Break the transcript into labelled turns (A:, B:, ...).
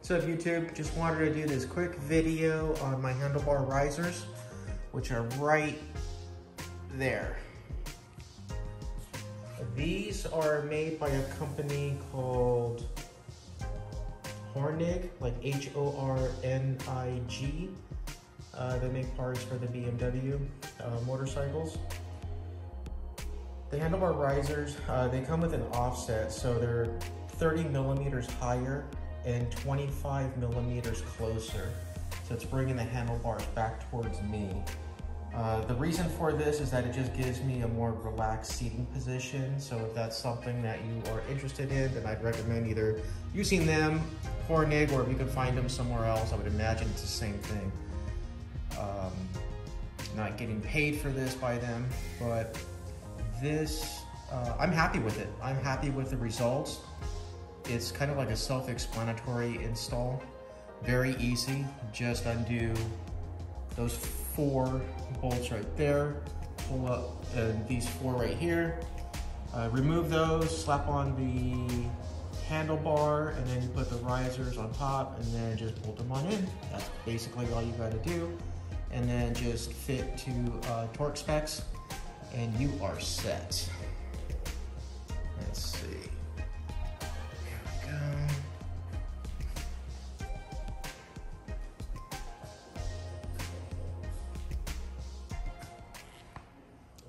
A: What's up YouTube? Just wanted to do this quick video on my handlebar risers, which are right there. These are made by a company called Hornig, like H-O-R-N-I-G. Uh, they make parts for the BMW uh, motorcycles. The handlebar risers, uh, they come with an offset, so they're 30 millimeters higher and 25 millimeters closer. So it's bringing the handlebars back towards me. Uh, the reason for this is that it just gives me a more relaxed seating position. So if that's something that you are interested in, then I'd recommend either using them, for Hornig, or if you can find them somewhere else, I would imagine it's the same thing. Um, not getting paid for this by them, but this, uh, I'm happy with it. I'm happy with the results. It's kind of like a self-explanatory install. Very easy, just undo those four bolts right there, pull up uh, these four right here, uh, remove those, slap on the handlebar, and then you put the risers on top, and then just bolt them on in. That's basically all you gotta do. And then just fit to uh, torque specs, and you are set. Let's see.